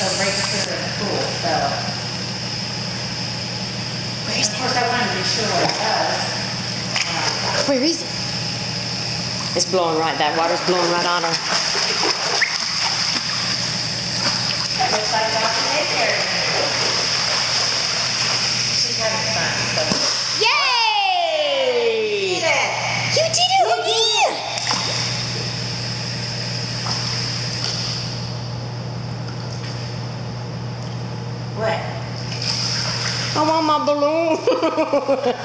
so break the in the pool, so. Where is Of it? course, I wanted to be sure what it does. Where is it? It's blowing right, that water's blowing right on her. What? I want my balloon.